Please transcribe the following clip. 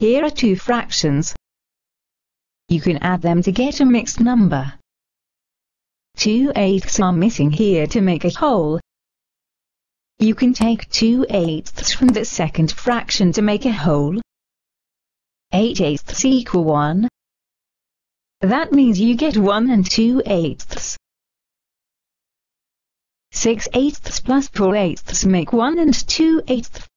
Here are two fractions. You can add them to get a mixed number. 2 eighths are missing here to make a whole. You can take 2 eighths from the second fraction to make a whole. 8 eighths equal 1. That means you get 1 and 2 eighths. 6 eighths plus 4 eighths make 1 and 2 eighths.